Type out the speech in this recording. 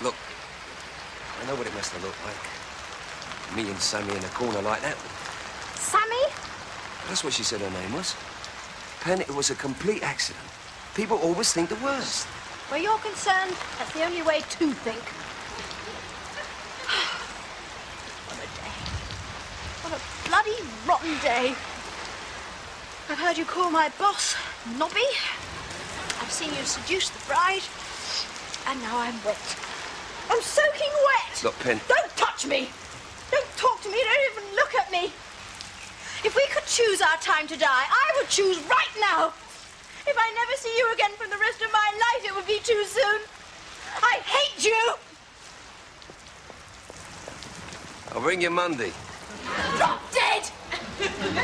Look, I know what it must have looked like. Me and Sammy in a corner like that. Sammy? That's what she said her name was. Pen, it was a complete accident. People always think the worst. Where you're concerned, that's the only way to think. what a day. What a bloody rotten day. I've heard you call my boss Nobby. I've seen you seduce the bride. And now I'm wet. I'm soaking wet! Look, Pen. Don't touch me! Don't talk to me, don't even look at me! If we could choose our time to die, I would choose right now! If I never see you again for the rest of my life, it would be too soon. I hate you! I'll ring you Monday. Drop dead!